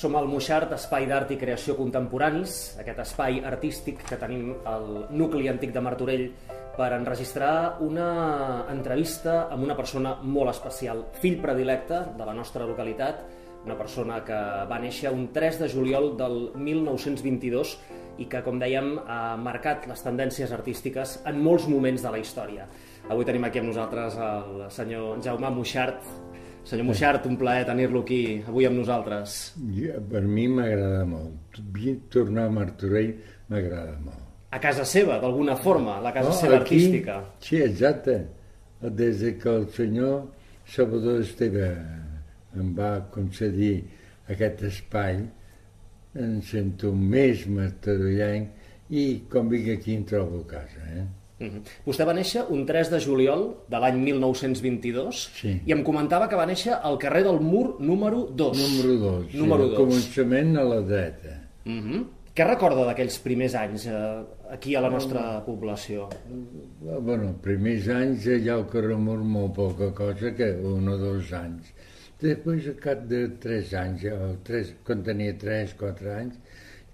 Som al Moixart, espai d'art i creació contemporanis, aquest espai artístic que tenim al nucli antic de Martorell per enregistrar una entrevista amb una persona molt especial, fill predilecte de la nostra localitat, una persona que va néixer un 3 de juliol del 1922 i que, com dèiem, ha marcat les tendències artístiques en molts moments de la història. Avui tenim aquí amb nosaltres el senyor Jaume Moixart, Senyor Moixart, un plaer tenir-lo aquí avui amb nosaltres. Ja, per mi m'agrada molt. Tornar a Martorell m'agrada molt. A casa seva, d'alguna forma, la casa no, seva aquí, artística. Sí, exacte. Des de que el senyor Salvador Esteve em va concedir aquest espai, em sento més martorellenc i com vinc aquí em trobo a casa. Eh? Uh -huh. Vostè va néixer un 3 de juliol de l'any 1922 Sí. i em comentava que va néixer al carrer del Mur número 2. Número 2. Número al dos. començament a la dreta. Uh -huh. Què recorda d'aquells primers anys eh, aquí a la nostra població? Ah, Bueno, primers anys allà al carrer Mur molt poca cosa, que un o dos anys. Després, al cap de tres anys, o tres, quan tenia tres, quatre anys,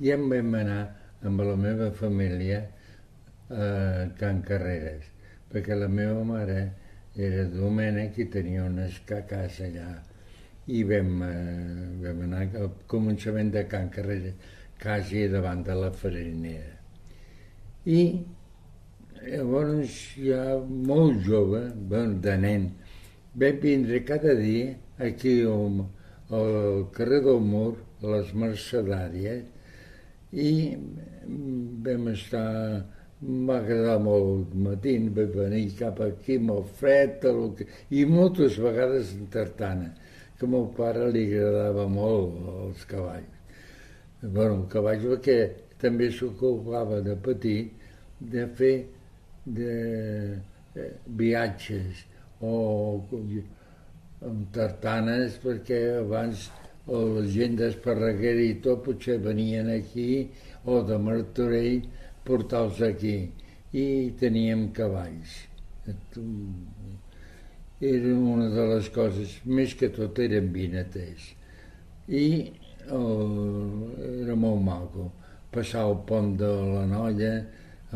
ja em vam anar amb la meva família a Can Carreres, perquè la meva mare era domènec i tenia una casa allà. I vam, eh, vam anar al començament de Can Carreres, quasi davant de la farinera. I llavors ja molt jove, bueno, de nen, vam vindre cada dia aquí al, al carrer del Mur, a les Mercedàries, i vam estar m'ha agradat molt matí, vam venir cap aquí molt fred, que, i moltes vegades en tartana, que meu pare li agradava molt els cavalls. Bueno, el cavall perquè també s'ocupava de petit de fer de, eh, viatges o amb tartanes perquè abans la gent d'Esparreguera i tot potser venien aquí o de Martorell portar-los aquí i teníem cavalls. Era una de les coses, més que tot eren vinaters. I oh, era molt maco passar el pont de la Nolla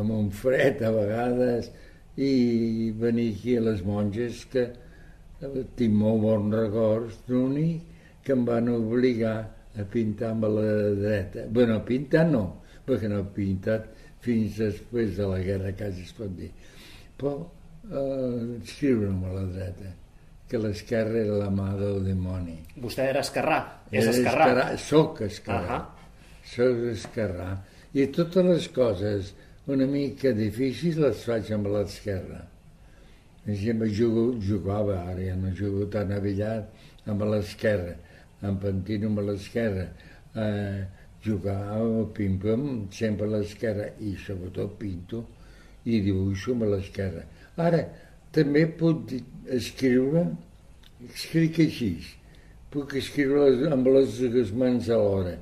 amb un fred a vegades i venir aquí a les monges que eh, tinc molt bons records, l'únic que em van obligar a pintar amb la dreta. bueno, a pintar no, perquè no he pintat fins després de la guerra, quasi es pot dir. Però eh, escriure'm a la dreta, que l'esquerra era la mà del dimoni. Vostè era esquerrà, és Era esquerrà. esquerrà, Soc esquerrà. Ahà. Soc esquerrà. I totes les coses una mica difícils les faig amb l'esquerra. Per exemple, jugo, jugava, ara ja no jugo tan avillat, amb l'esquerra, em pentino amb l'esquerra, eh, jugava al pim-pam sempre a l'esquerra i sobretot pinto i dibuixo amb l'esquerra. Ara, també puc escriure, escric així, puc escriure amb les dues mans alhora.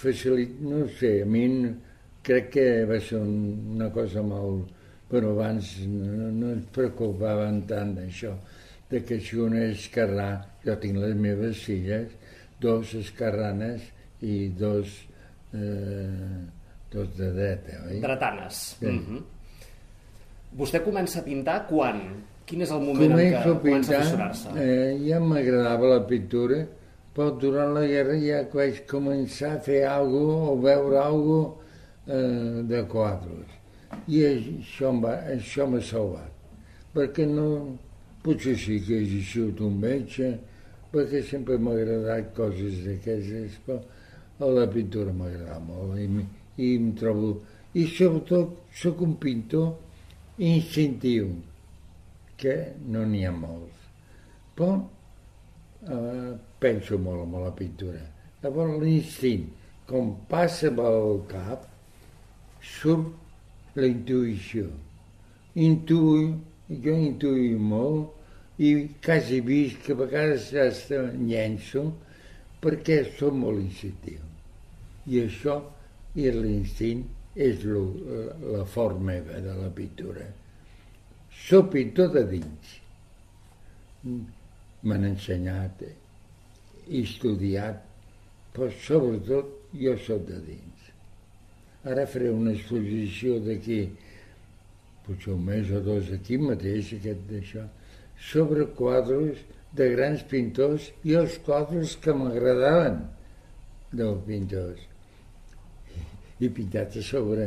Facilit, no sé, a mi crec que va ser un, una cosa molt... Però abans no, no ens preocupaven tant d'això, de que si un és esquerrà, jo tinc les meves filles, dos esquerranes i dos, eh, dos de dreta, oi? Dretanes. Sí. Uh -huh. Vostè comença a pintar quan? Quin és el moment en Començo què a comença a pintar, aficionar-se? eh, ja m'agradava la pintura, però durant la guerra ja vaig començar a fer alguna o veure alguna eh, de quadres. I això em va- això m'ha salvat, perquè no, potser sí que hagi sigut un metge, perquè sempre m'ha agradat coses d'aquestes, però la pintura m'agrada molt i, i em trobo... I sobretot sóc un pintor instintiu, que no n'hi ha molts. Però eh, penso molt en la pintura. Llavors l'instint, com passa pel cap, surt la intuïció. Intuï, jo intuï molt i quasi vist que a vegades hasta llenço perquè som molt instintiu. I això i l'instint és lo, la fort meva de la pintura. Soc pintor de dins. M'han ensenyat, he estudiat però sobretot jo sóc de dins. Ara faré una exposició d'aquí, potser un mes o dos aquí mateix, aquest d'això, sobre quadres de grans pintors i els quadres que m'agradaven dels pintors. I pintats a sobre,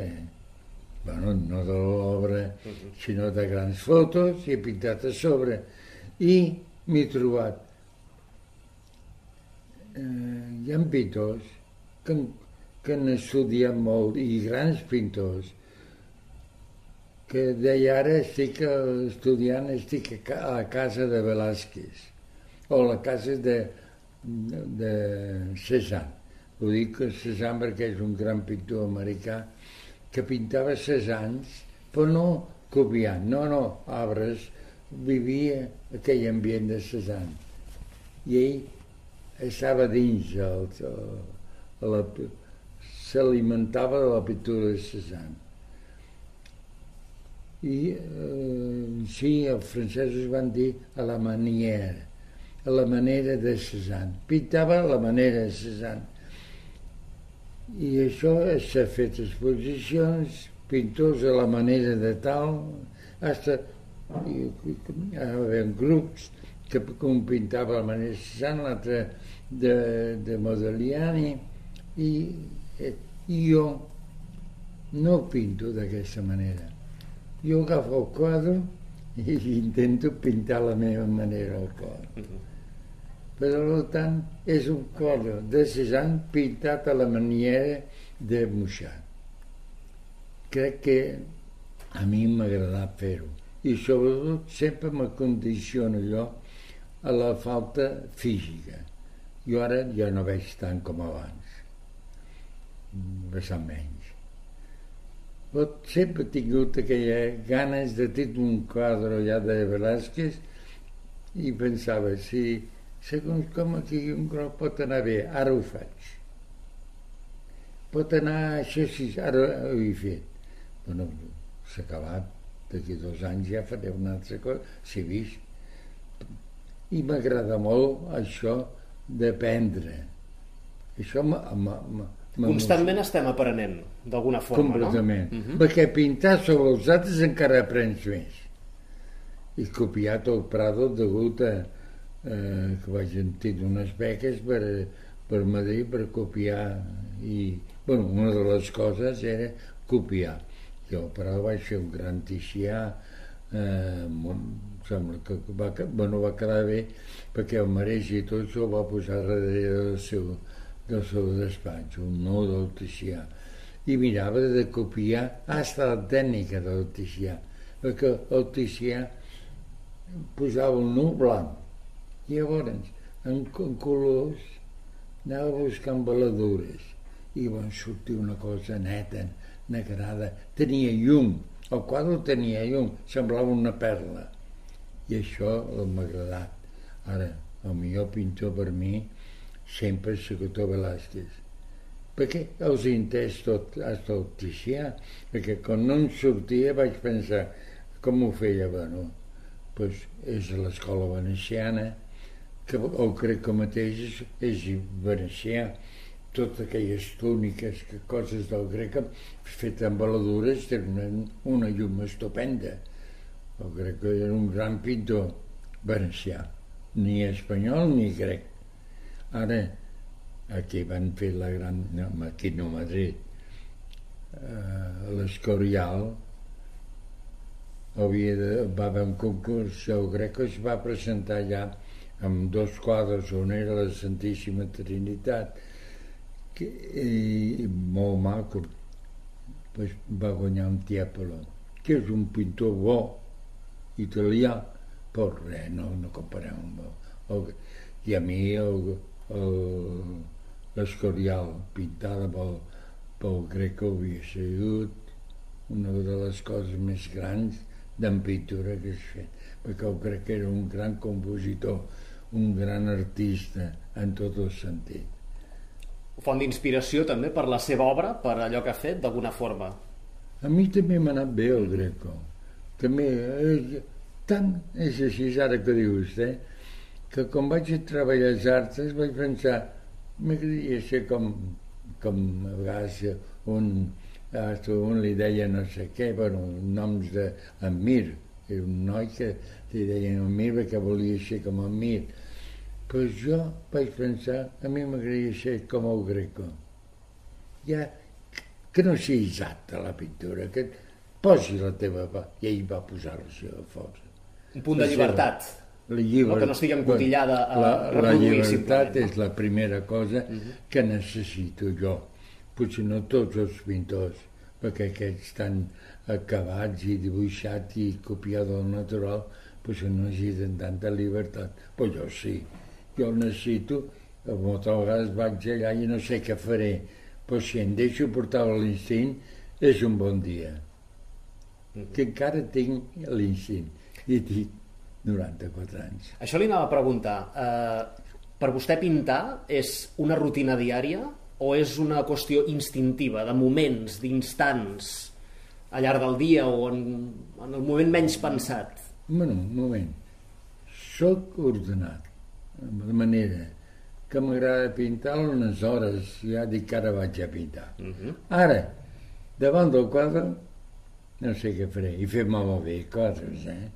bueno, no de l'obra, sinó de grans fotos, i he pintat a sobre. I m'he trobat eh, hi ha pintors que, que han estudiat molt i grans pintors que deia ara estic estudiant, estic a la casa de Velázquez o a la casa de, de Cézanne. Ho dic que Cézanne perquè és un gran pintor americà que pintava Cézannes, però no copiant, no, no, arbres, vivia aquell ambient de Cézanne. I ell estava dins, el, el, s'alimentava de la pintura de Cézanne. I eh, sí, els francesos van dir a la maniera, a la manera de Cézanne. Pintava a la manera de Cézanne. I això s'ha fet exposicions, pintors a la manera de tal, hasta hi havia grups que un pintava la manera de Cézanne, l'altre de, de Modigliani i, i jo no pinto d'aquesta manera. Jo agafo el quadre i intento pintar la meva manera al quadre. Uh -huh. Per tant, és un quadre de Cézanne pintat a la maniera de Mouchard. Crec que a mi m'ha agradat fer-ho. I sobretot sempre m'acondiciono jo a la falta física jo ara ja no veig tant com abans, bastant menys. Però sempre he tingut aquella ganes de tenir un quadre ja de Velázquez i pensava, si segons com aquí un groc pot anar bé, ara ho faig. Pot anar això, si ara ho he fet. Bueno, s'ha acabat, d'aquí dos anys ja faré una altra cosa, si vist. I m'agrada molt això, d'aprendre. Això Constantment estem aprenent, d'alguna forma, Completament. no? Uh -huh. Perquè pintar sobre els altres encara aprens més. I copiar tot Prado degut a eh, que vaig tenir unes beques per, per Madrid per copiar i, bueno, una de les coses era copiar. Jo, però vaig fer un gran ticià eh, sembla que va, bueno, va quedar bé perquè el mareix i tot s'ho va posar darrere del seu, del seu despatx, un nou del Ticià. I mirava de copiar hasta la tècnica del Ticià, perquè el Ticià posava un nu blanc i llavors en, en colors anava buscant baladures i van sortir una cosa neta, negrada, tenia llum, el quadre tenia llum, semblava una perla. I això m'ha agradat. Ara, el millor pintor per mi sempre és Secretó Velázquez. Perquè els intents tot, el Ticià, perquè quan no em sortia vaig pensar com ho feia, bueno, pues és l'escola veneciana, que el que mateix és, és venecià, totes aquelles túniques, que coses del grec fetes amb baladures tenen una llum estupenda crec que era un gran pintor venecià, ni espanyol ni grec. Ara, aquí van fer la gran... No, aquí no Madrid. Eh, L'Escorial havia de, va haver un concurs, el grec es va presentar ja amb dos quadres on era la Santíssima Trinitat que, i, molt maco pues, va guanyar un Tiepolo que és un pintor bo italià, però res, no, no comparem amb el, el, i a mi l'escorial pintada pel, pel Greco havia sigut una de les coses més grans d'en pintura que has fet, perquè el Grec era un gran compositor, un gran artista en tot el sentit. Font d'inspiració també per la seva obra, per allò que ha fet, d'alguna forma? A mi també m'ha anat bé el Greco també eh, tant és així ara que dius eh, que quan vaig a treballar les arts vaig pensar M'agradaria ser com, com a vegades un, un li deia no sé què, bueno, noms de Amir, era un noi que li deien Amir perquè volia ser com Amir. Però jo vaig pensar, a mi m'agradaria ser com el Greco. Ja, que no sigui exacta la pintura, que posi la teva... I ell va posar la seva força. Un punt de llibertat. La llibertat. No que no estigui encotillada a la, la llibertat no? és la primera cosa uh -huh. que necessito jo. Potser no tots els pintors, perquè aquests estan acabats i dibuixats i copiats del natural, potser no necessiten tanta llibertat. Però jo sí. Jo necessito, moltes vegades vaig allà i no sé què faré, però si em deixo portar l'instint, és un bon dia. Uh -huh. Que encara tinc l'instint. I dic, 94 anys. Això li anava a preguntar. Eh, per vostè pintar és una rutina diària o és una qüestió instintiva, de moments, d'instants, al llarg del dia o en, en el moment menys pensat? Bueno, un moment. Soc ordenat, de manera que m'agrada pintar unes hores, ja dic que ara vaig a pintar. Uh Mhm. -huh. Ara, davant del quadre, no sé què faré, i fer molt bé coses, eh?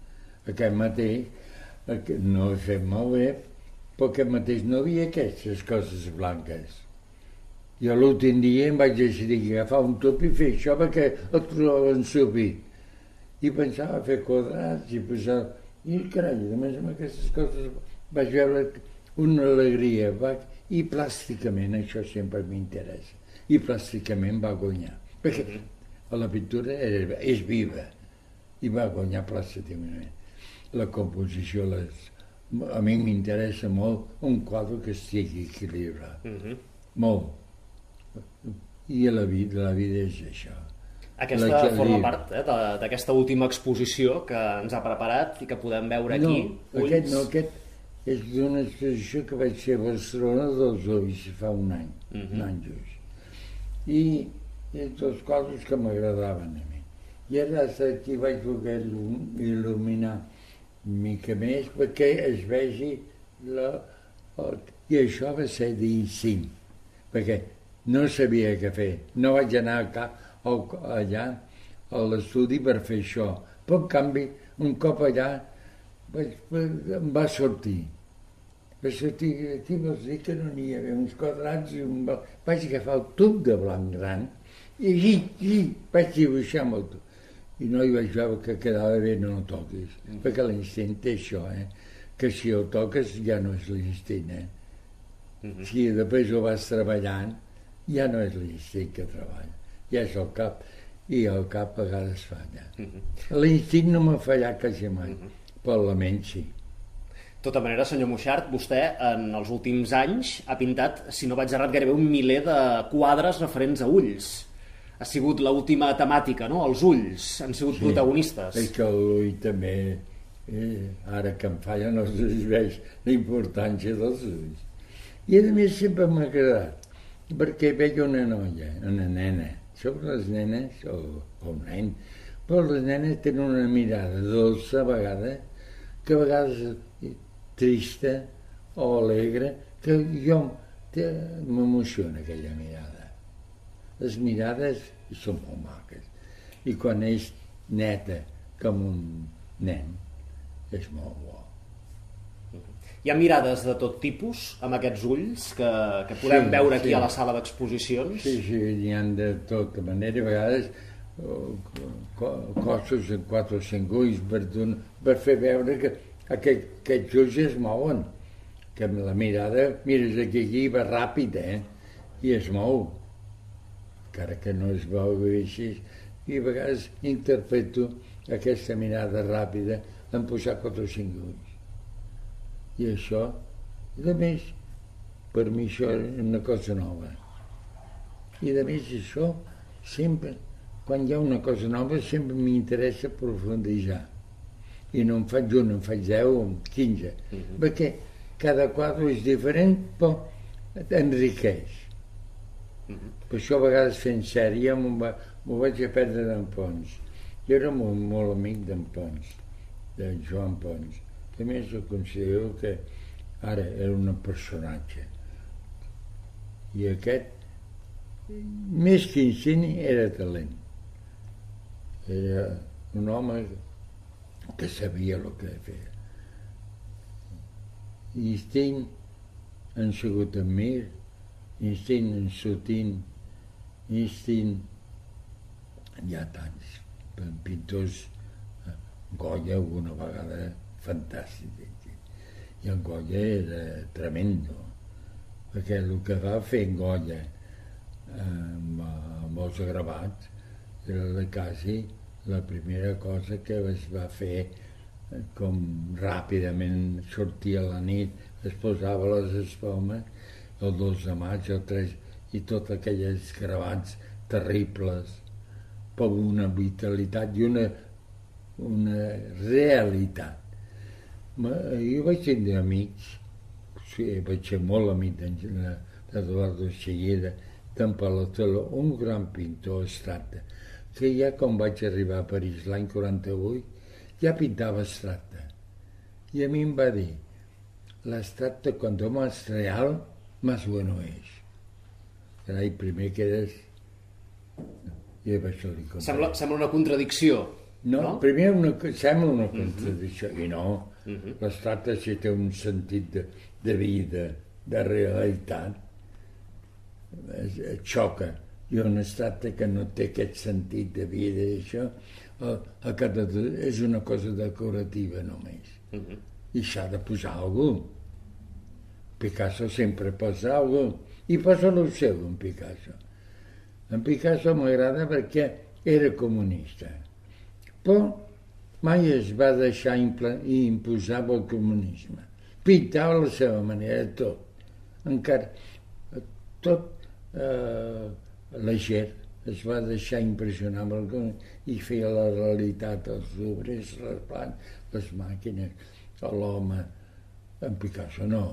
Aquest mateix, aquest, no he fet molt bé, però aquest mateix no havia aquestes coses blanques. Jo l'últim dia em vaig decidir agafar un tub i fer això perquè el trobava ensupit. I pensava fer quadrats i posar... I carai, a més amb aquestes coses vaig veure una alegria va... i plàsticament això sempre m'interessa. I plàsticament va guanyar. Perquè la pintura era, és viva i va guanyar plàsticament. La composició, les... a mi m'interessa molt un quadre que estigui equilibrat. Uh -huh. Molt. I la vida, la vida és això. Aquesta forma part eh, d'aquesta última exposició que ens ha preparat i que podem veure aquí. No, aquest no, aquest és d'una exposició que vaig fer a Barcelona dels ulls fa un any, uh -huh. un any just. I, i dos coses que m'agradaven a mi. I ara aquí vaig voler il·lum- il·luminar mica més perquè es vegi la... el- I això va ser d'instint, perquè no sabia què fer. No vaig anar a cap, al, allà a l'estudi per fer això. Però, en canvi, un cop allà vaig, em va sortir. Va sortir, aquí vols dir que no n'hi havia uns quadrats i un... Vaig agafar el tub de blanc gran i allí, allí, vaig dibuixar amb el tub. I no hi vaig veure que quedava bé, no el toquis. Mm. Perquè l'instint té això, eh? que si el toques ja no és l'instint, eh? Mm -hmm. Si després ho vas treballant, ja no és l'instint que treballa, ja és el cap, i el cap a vegades falla. Mm -hmm. L'instint no m'ha fallat quasi mai, mm -hmm. però la ment sí. Tota manera, senyor Moixart, vostè en els últims anys ha pintat, si no vaig errat, gairebé un miler de quadres referents a ulls. Ha sigut l'última temàtica, no? Els ulls han sigut sí. protagonistes. És que l'ull també, eh, ara que em falla, no es veig la importància dels ulls. I a més sempre m'ha agradat, perquè veia una noia, una nena, sobre les nenes, o, o un nen, però les nenes tenen una mirada dolça a vegades, que a vegades trista o alegre, que jo te- m'emociona aquella mirada. Les mirades són molt maques. I quan és neta com un nen, és molt bo. Hi ha mirades de tot tipus amb aquests ulls que, que podem Sí, veure aquí sí. a la sala d'exposicions. Sí, sí, n'hi ha de tota manera, a vegades co- cossos en quatre o cinc ulls per, per fer veure que aquest, aquests ulls es mouen, que amb la mirada mires aquí, aquí va ràpid, eh? I es mou, encara que no es veu així, i a vegades interpreto aquesta mirada ràpida en posar quatre o cinc ulls. I això, i a més, per mi això és una cosa nova. I a més això, sempre, quan hi ha una cosa nova, sempre m'interessa profunditzar. I no en faig un, en faig 10 o 15. Perquè cada quadre és diferent, però enriqueix. Per això a vegades fent sèrie m'ho va, m'ho vaig a perdre d'en Pons. Jo era molt, molt amic d'en Pons, de Joan Pons. A més, jo considero que ara era un personatge. I aquest, més que instint, era talent. Era un home que sabia el que feia. Instint han sigut amb mi, instint en Sotín, instint hi ha tants pintors eh, Goya alguna vegada fantàstic i en Goya era tremendo perquè el que va fer en Goya eh, amb, amb els gravats era de quasi la primera cosa que es va fer eh, com ràpidament sortia a la nit, es posava les espomes el 2 de maig, el 3, i tots aquells gravats terribles, per una vitalitat i una, una realitat. Jo vaig tindre amics, sí, vaig ser molt amic d'Eduardo Xellera, d'en Palatolo, un gran pintor abstracte, que ja quan vaig arribar a París l'any 48, ja pintava abstracte. I a mi em va dir, l'abstracte quan más real, más bueno és. Carai, primer quedes... I això li sembla, sembla una contradicció. No, no? primer una, sembla una contradicció, uh -huh. i no. Uh -huh. L'abstracte si té un sentit de, de vida, de realitat, es, es xoca. I un abstracte que no té aquest sentit de vida i això, a, a cada, és una cosa decorativa només. Uh -huh. I s'ha de posar algú. Picasso sempre posa algú i posa el seu en Picasso. En Picasso m'agrada perquè era comunista, però mai es va deixar imposar pel comunisme. Pintava la seva manera, tot. Encara, tot eh, la gent es va deixar impressionar amb el i feia la realitat, els obrers, les plans, les màquines, l'home. En Picasso no.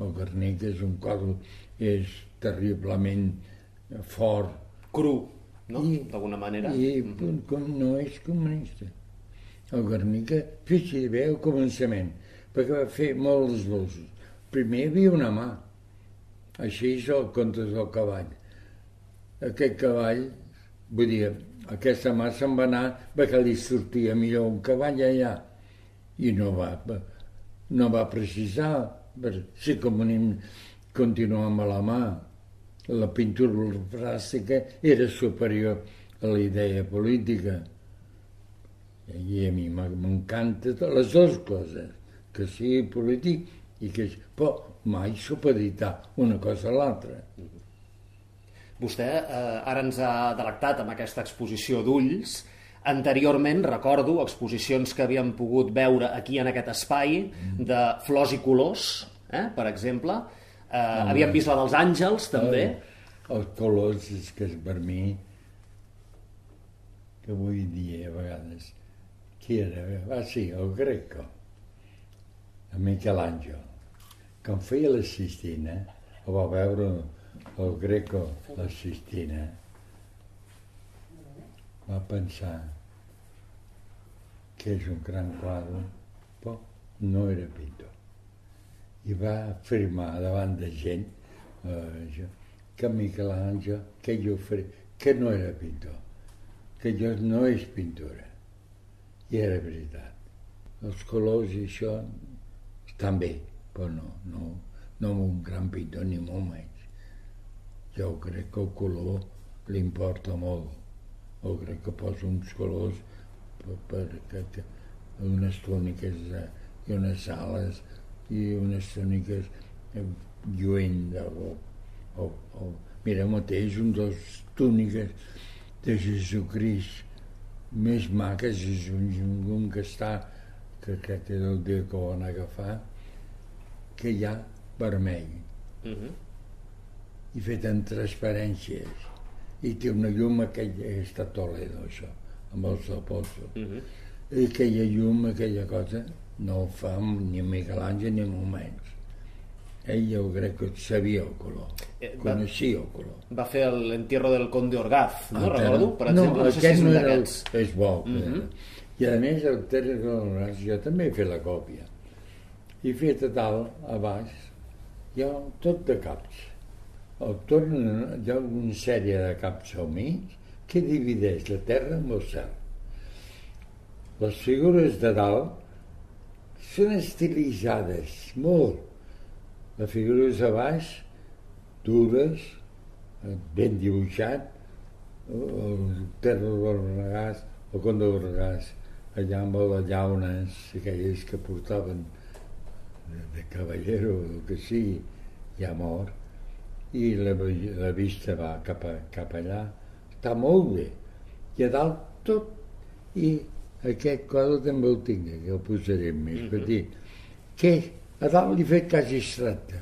El Garnic és un quadre, és terriblement fort. Cru, no? D'alguna manera. I mm -hmm. com no és comunista. El Garnica, fixi bé el començament, perquè va fer molts dosos. Primer hi havia una mà, així és el conte del cavall. Aquest cavall, vull dir, aquesta mà se'n va anar perquè li sortia millor un cavall allà i no va, no va precisar per si comunim continuar amb la mà. La pintura plàstica era superior a la idea política. I a mi m'encanta les dues coses, que sigui polític i que... Però mai supeditar una cosa a l'altra. Mm. Vostè eh, ara ens ha delectat amb aquesta exposició d'ulls. Anteriorment, recordo, exposicions que havíem pogut veure aquí en aquest espai de flors i colors, eh, per exemple. Eh, Home. havíem vist la dels àngels, també. El, els colors és que és per mi que vull dir a vegades qui era? Ah, sí, el Greco, el Miquel Àngel. Quan feia la Sistina, ho va veure el Greco, la Sistina, va pensar que és un gran quadre, però no era pintor. I va afirmar davant de gent eh, que Miquel Àngel, que jo faré, que no era pintor, que jo no és pintura. I era veritat. Els colors i això estan bé, però no, no, no un gran pintor ni molt menys jo crec que el color li importa molt. Jo crec que posa uns colors per, per unes túniques i unes sales i unes túniques eh, lluent o, o, o, mira mateix un dos túniques de Jesucrist més maques és un, un que està que que és el dia que ho van agafar que hi ha vermell. Uh -huh i fet en transparències. I té una llum aquella està Toledo això amb els apòstols. Uh -huh. i aquella llum, aquella cosa no ho fa ni Miguel Àngel ni molt menys. Ell jo crec que sabia el color. Eh, va, coneixia el color. va fer l'entierro del Conde Orgaz no? Ah, recordo, per exemple, no, no sé si és no era el, és bo uh mhm. -huh. i a més el Terre Orgaz jo també he fet la còpia i fet a dalt, a baix jo tot de caps el tornen, hi ha una sèrie de caps al mig que divideix la terra amb el cel. Les figures de dalt són estilitzades, molt. Les figures de baix, dures, ben dibuixat, el terra del regàs, el conde del regàs, allà amb les llaunes, aquelles que portaven de, cavallero, el que sigui, ja mort, i la, la vista va cap, a, cap allà, està molt bé. I a dalt tot, i aquest quadre també el tinc, que el posaré més mm -hmm. petit, que a dalt li he fet quasi estrata,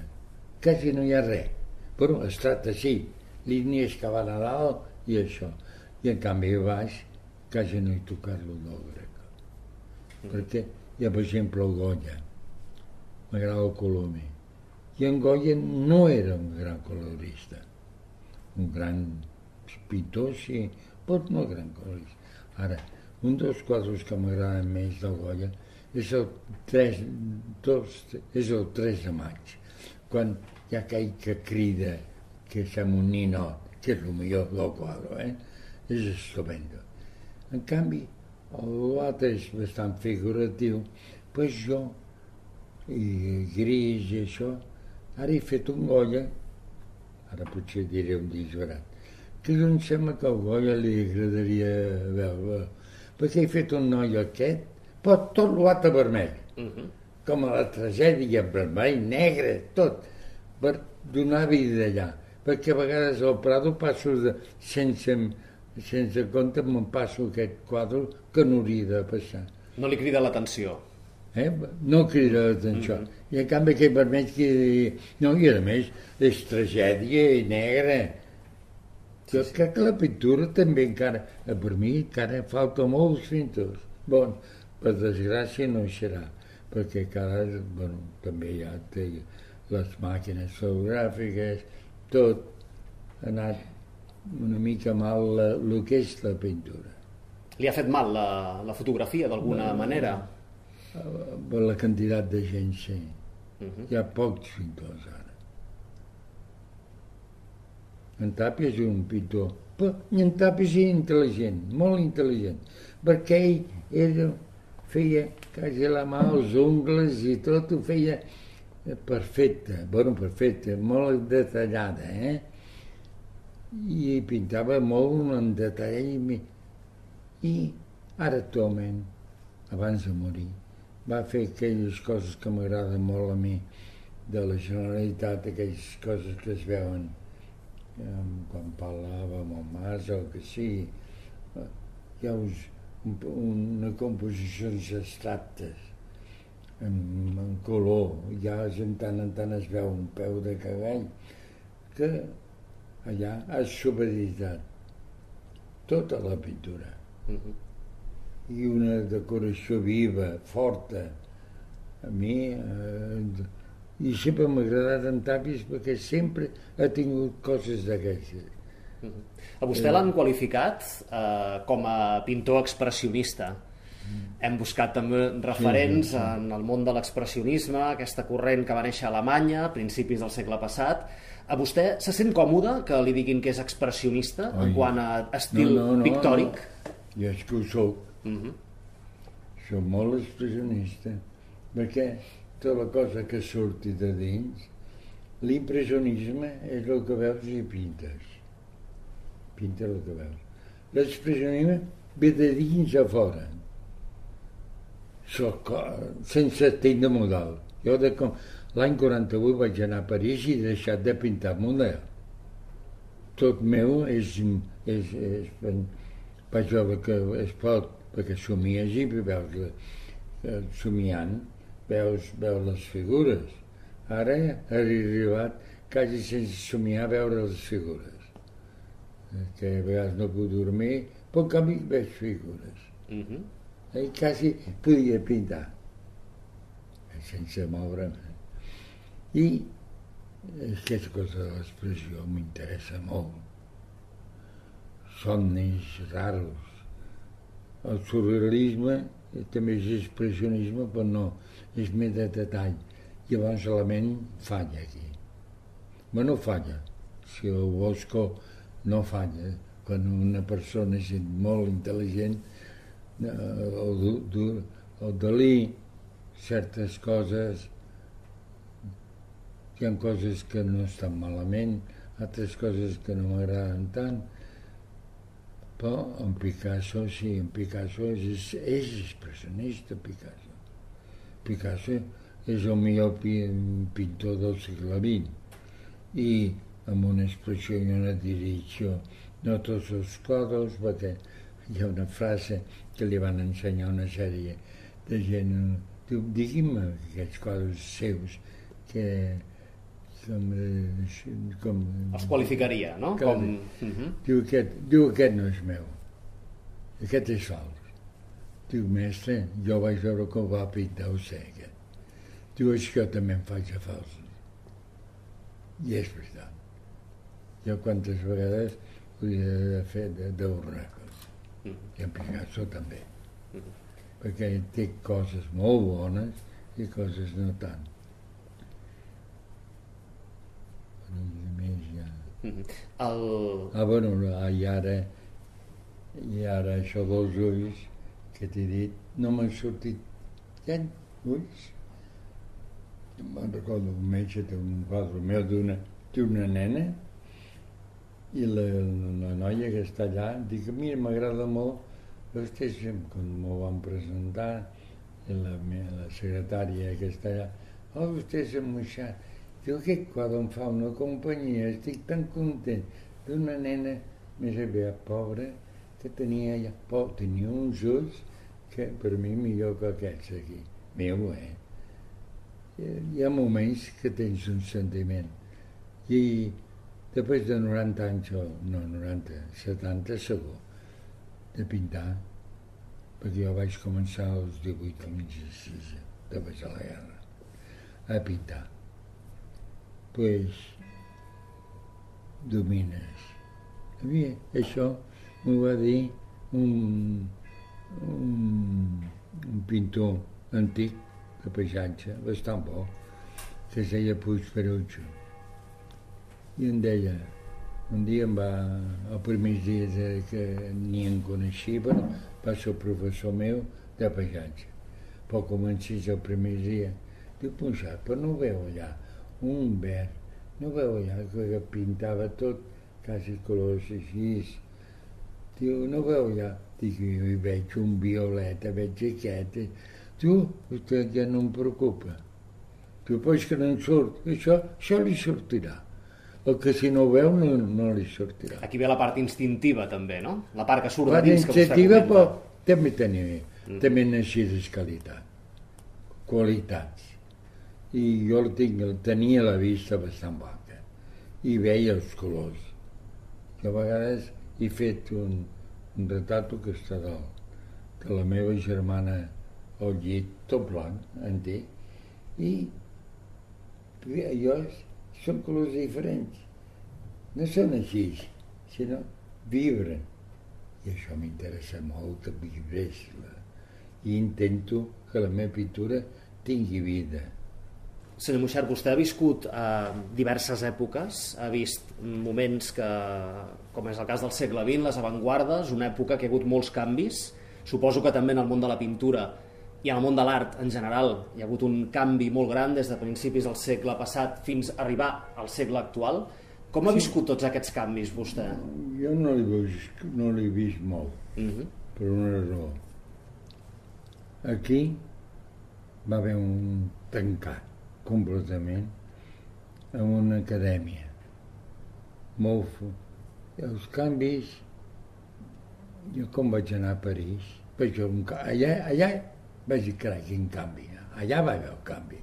quasi no hi ha res. Però estrata sí, línies que van a dalt i això. I en canvi a baix quasi no he tocat lo del grec. Mm -hmm. Perquè hi ha, per exemple, el Goya, m'agrada el Colomer. I en Goya no era un gran colorista, un gran pintor, sí, però no gran colorista. Ara, un dels quadres que m'agraden més del Goya és el 3, dos, és el 3 de maig, quan hi ha aquell que crida que som un ninot, que és el millor del quadre, eh? és estupendo. En canvi, l'altre és bastant figuratiu, pues jo, i gris i això, ara he fet un Goya, ara potser diré un disbarat, que jo em sembla que al Goya li agradaria veure perquè he fet un noi aquest, però tot l'altre vermell, uh mhm. -huh. com a la tragèdia, vermell, negre, tot, per donar vida allà. Perquè a vegades al Prado passo de, sense, sense compte me'n passo aquest quadre que no hauria de passar. No li crida l'atenció? Eh? No crida l'atenció. Mm -hmm. I en canvi aquell vermell que... No, i a més és tragèdia i negre jo sí, crec que la pintura també encara, eh, per mi encara falta molts pintors. Bon, per desgràcia no hi serà, perquè cada, bueno, també ja té les màquines fotogràfiques, tot ha anat una mica mal el que és la pintura. Li ha fet mal la, la fotografia d'alguna manera? Per la quantitat de gent, sí. Uh mhm. -huh. Hi ha pocs pintors ara. En Tàpia és un pintor, però en Tàpia és intel·ligent, molt intel·ligent, perquè ell era, feia quasi la mà, els ungles i tot ho feia perfecte, bueno, perfecte, molt detallada, eh? I pintava molt en detall i, i ara actualment, abans de morir, va fer aquelles coses que m'agraden molt a mi de la Generalitat, aquelles coses que es veuen quan parlava amb Mas o que sigui, hi ha uns, un, una composicions abstractes en, en color, ja en tant en tant es veu un peu de cagall que allà ha suaveditat tota la pintura. Uh -huh. I una decoració viva, forta. A mi eh, i sempre m'ha agradat en Tapis perquè sempre ha tingut coses d'aquestes. A vostè eh... l'han qualificat eh, com a pintor expressionista. Hem buscat també referents sí, sí, sí. en el món de l'expressionisme, aquesta corrent que va néixer a Alemanya a principis del segle passat. A vostè se sent còmode que li diguin que és expressionista Oi. en quant a estil no, no, no, pictòric? No. Jo és que ho soc. Uh -huh. Soc molt expressionista. Perquè tota la cosa que surti de dins, l'impressionisme és el que veus i pintes. Pinta el que veus. L'expressionisme ve de dins a fora. Soc, sense de model. Jo de com l'any 48 vaig anar a París i he deixat de pintar model. Tot meu és, és, és vaig veure que es pot, perquè somies i veus eh, somiant, veus, veus les figures. Ara he arribat quasi sense somiar veure les figures. Que a vegades no puc dormir, però en canvi veig figures. Uh -huh. I quasi podia pintar, sense moure'm. I aquesta cosa de l'expressió m'interessa molt. Somnis raros. El surrealisme també és expressionisme, però no, és més de detall. Llavors la ment falla aquí. Però no falla, Si el Bosco no falla, quan una persona és molt intel·ligent, eh, el, el Dalí, certes coses, hi ha coses que no estan malament, altres coses que no m'agraden tant, però en Picasso, sí, en Picasso és, és expressionista, Picasso. Picasso és el millor pintor del segle XX i amb una expressió i una direcció. No tots els quadres, perquè hi ha una frase que li van ensenyar una sèrie de gent, diu, digui'm aquests quadres seus que com, com els qualificaria, no? Com... Uh mhm. -huh. diu, aquest, diu, aquest no és meu, aquest és fals. Diu, mestre, jo vaig veure com va pintar, ho sé, aquest. Diu, és que jo també em faig a fals. I és veritat. Jo quantes vegades podia fer d'ornacles. Mm -hmm. I en Picasso també. Mm -hmm. Perquè té coses molt bones i coses no tant. Més ja... El... Ah, bueno, i ara, i ara això dels ulls que t'he dit, no m'han sortit gent, ulls. Me'n recordo un metge té un quadre meu d'una nena i la, la noia que està allà, dic, mira, m'agrada molt, vostès, quan m'ho van presentar, la, la secretària que està allà, oh, vostè en Moixat, diu, aquest quadre em fa una companyia, estic tan content d'una nena més aviat pobra, que tenia ja por, tenia uns ulls que per mi millor que aquests aquí, meu, eh? Hi ha moments que tens un sentiment. I Després de 90 anys, o no 90, 70 segur, de pintar, perquè jo vaig començar als 18 anys de de la guerra, a pintar. Pues, domines. A mi això m'ho va dir un, un, un pintor antic de paisatge, bastant bo, que es deia Puig Ferutxo i em deia, un dia em va, els primers dies que ni em coneixia, però va ser el professor meu de paisatge. Però comencis el primer dia, diu, Punxat, però no veu allà un verd, no veu allà que pintava tot, quasi colors així. Diu, no veu allà? Dic, jo hi veig un violeta, veig aquest. Tu, vostè ja no em preocupa. Però és que no en surt. Això, això li sortirà el que si no ho veu no, no li sortirà. Aquí ve la part instintiva també, no? La part que surt de dins que vostè comenta. però també tenia, mm. també naixia qualitat, qualitats. I jo el tinc, el tenia la vista bastant blanca i veia els colors. Jo a vegades he fet un, un retrato que està dalt, de la meva germana al llit, tot blanc, antic, i jo són colors diferents. No són així, sinó vibren. I això m'interessa molt, que vibrés. I intento que la meva pintura tingui vida. Senyor Moixart, vostè ha viscut eh, diverses èpoques, ha vist moments que, com és el cas del segle XX, les avantguardes, una època que ha hagut molts canvis, suposo que també en el món de la pintura i en el món de l'art en general hi ha hagut un canvi molt gran des de principis del segle passat fins a arribar al segle actual. Com ha viscut tots aquests canvis vostè? Jo no l'he vist, no l'he vist molt, uh mhm. -huh. per una raó. Aquí va haver un tancat completament en una acadèmia. Molt... Els canvis... Jo com vaig anar a París, vaig allà, allà vaig dir, carai, quin canvi. Allà va haver el canvi.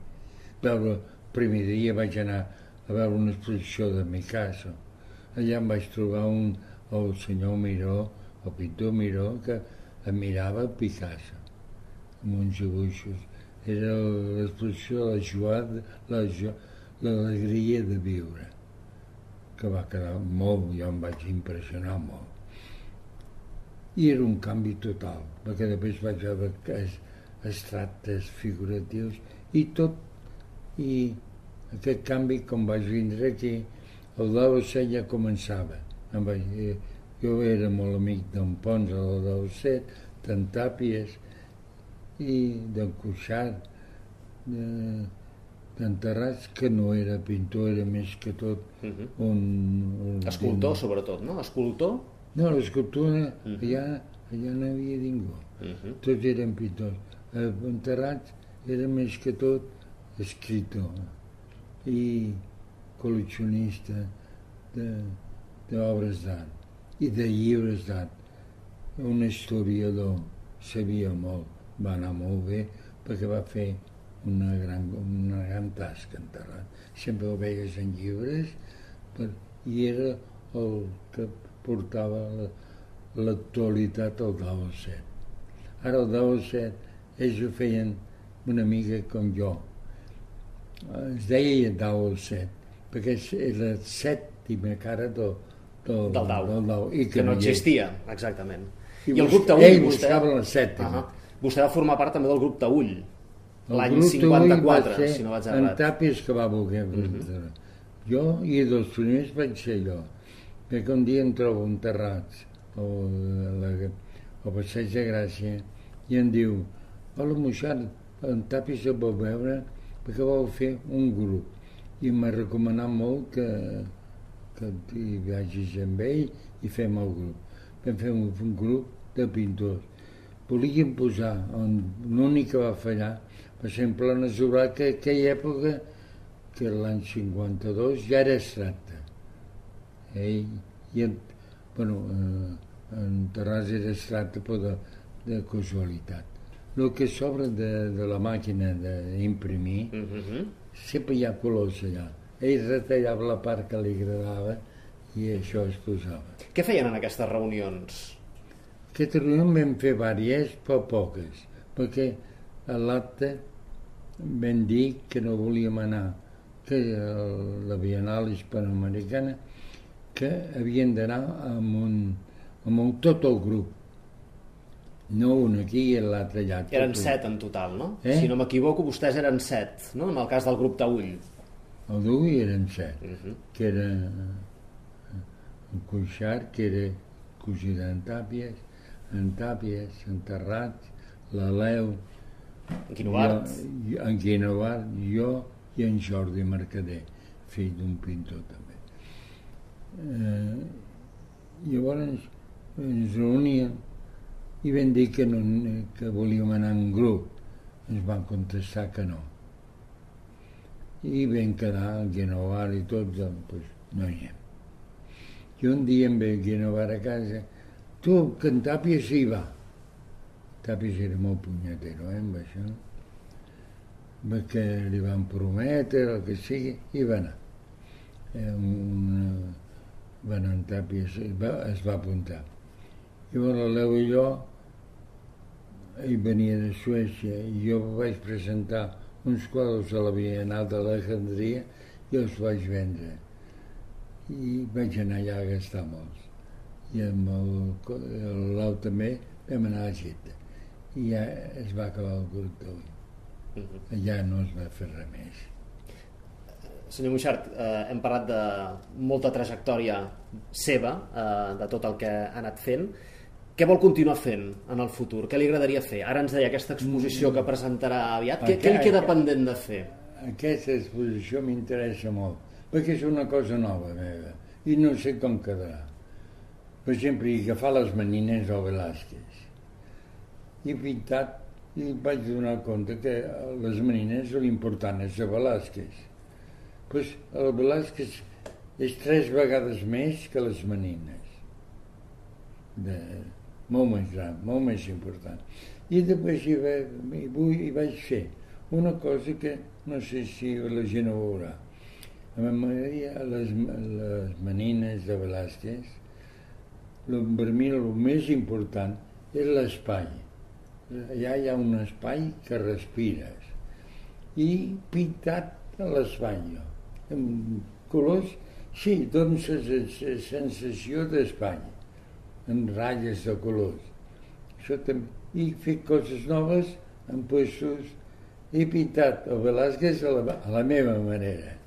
Veure, el primer dia vaig anar a veure una exposició de Picasso. Allà em vaig trobar un, el senyor Miró, el pintor Miró, que admirava Picasso, amb uns dibuixos. Era l'exposició de la joia, l'alegria de viure, que va quedar molt, jo em vaig impressionar molt. I era un canvi total, perquè després vaig veure estractes figuratius i tot i aquest canvi com vaig vindre aquí el d'Auset ja començava. Amb, eh, jo era molt amic d'en Pons, el d'Auset, d'en Tàpies i d'en Cuixart, d'en Terrats, que no era pintor, era més que tot Uh -huh. un... un Escultor, sobretot, no? Escultor? No, l'escultura, uh -huh. allà, allà no havia ningú. Uh -huh. Tots eren pintors. Eh, En Terrats era més que tot escriptor i col·leccionista de- d'obres d'art i de llibres d'art. Un historiador sabia molt, va anar molt bé perquè va fer una gran, una gran tasca en Terrat. Sempre ho veies en llibres per, i era el que portava la- l'actualitat al Dau 7. Ara el 7 ells ho feien una mica com jo. Es deia 7 perquè és- era la sèptima cara del, del, Del Dau. Del Dau i Que no hi és. existia, exactament. I I el grup Taüll, ell vostè... buscava la sèptima. Ahà. Vostè va formar part també del grup Taüll, El l'any grup Taüll 54, va si no vaig En errat. Tàpies que va voler. Uh Jo i dels primers vaig ser jo. Perquè un dia em trobo enterrats o la, al passeig de Gràcia i em diu hola Moixart, en Tàpies el vol veure perquè vol fer un grup i m'ha recomanat molt que, que hi vagis amb ell i fem el grup. Vam fer un, un grup de pintors. Volíem posar, on l'únic que va fallar va ser en plena Zurà, que aquella època, que l'any 52, ja era estracte. Ell, i en, bueno, eh, en Terràs era estracte, però de, de casualitat. El que sobra de, de la màquina d'imprimir, Uh -huh. sempre hi ha colors allà. Ell retallava la part que li agradava i això es posava. Què feien en aquestes reunions? Aquesta reunió en vam fer diverses, però poques, perquè a l'acte vam dir que no volíem anar, que a la Bienal Hispanoamericana, que havien d'anar amb, un, amb un, tot el grup, no un aquí i l'altre allà. tot Eren un. set en total, no? Eh? Si no m'equivoco, vostès eren set, no? En el cas del grup Taüll. El d'avui eren set, Uh -huh. que era en Cuixart, que era cosí d'en Tàpies, en Tàpies, en Terrats, l'Aleu, Guinovart. jo, en Guinovart, jo i en Jordi Mercader, fill d'un pintor també. Eh, llavors ens reuníem i vam dir que, no, que volíem anar en grup. Ens van contestar que no. I vam quedar en Guinovart i tots, doncs, no hi hem. I un dia em ve Guinovart a casa, tu, que en Tàpies hi va. Tàpies era molt punyetero, eh, amb això. Perquè li van prometre, el que sigui, i va anar. Eh, una, va anar en Tàpies, es va, es va apuntar. Llavors l'Aleu i jo, ell venia de Suècia, i jo vaig presentar uns quadres a la Bienal d'Alejandria i els vaig vendre. I vaig anar allà a gastar molts. I amb el, el Lau també vam anar a Egipte. I ja es va acabar el grup d'avui. Uh -huh. Allà no es va fer res més. Senyor Moixart, eh, hem parlat de molta trajectòria seva, eh, de tot el que ha anat fent. Què vol continuar fent en el futur? Què li agradaria fer? Ara ens deia aquesta exposició que presentarà aviat. Què, què li queda pendent de fer? Aquesta exposició m'interessa molt, perquè és una cosa nova meva, i no sé com quedarà. Per exemple, agafar les manines del Velázquez. I pintat, i vaig donar compte que les manines l'important és el Velázquez. Pues el Velázquez és tres vegades més que les manines. De, molt més gran, molt més important. I després hi, va, hi, vull, hi vaig fer una cosa que no sé si la gent ho veurà. A m'agradaria les, les manines de Velázquez, el, per mi el més important és l'espai. Allà hi ha un espai que respires. I pintat a l'espai. Amb colors, sí, dona sensació d'espai, amb ratlles de colors. Això també. I fer coses noves amb puestos he pintat el Velázquez a la, a la meva manera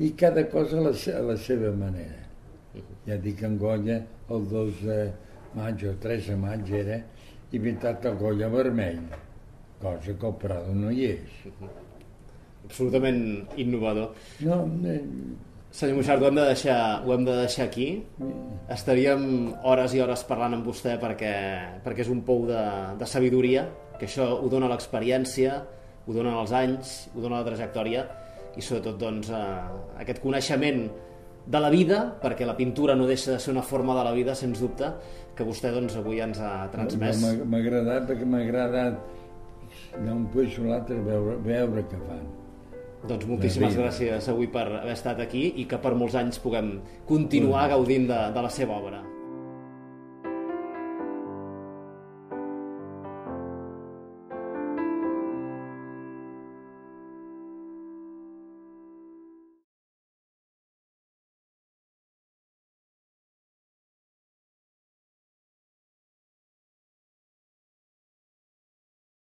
i cada cosa a la, a la seva manera. Ja dic en Goya, el 2 de maig o 3 de maig era, i pintat el Goya vermell, cosa que al Prado no hi és. Absolutament innovador. No, eh, Senyor Moixart, ho hem de deixar, ho hem de deixar aquí. Estaríem hores i hores parlant amb vostè perquè, perquè és un pou de, de sabidoria, que això ho dona l'experiència, ho donen els anys, ho dona la trajectòria i sobretot doncs, eh, aquest coneixement de la vida, perquè la pintura no deixa de ser una forma de la vida, sens dubte, que vostè doncs, avui ens ha transmès. m'ha agradat perquè m'ha agradat d'un puix a l'altre veure, veure què fan. Doncs moltíssimes gràcies avui per haver estat aquí i que per molts anys puguem continuar gaudint de, de la seva obra.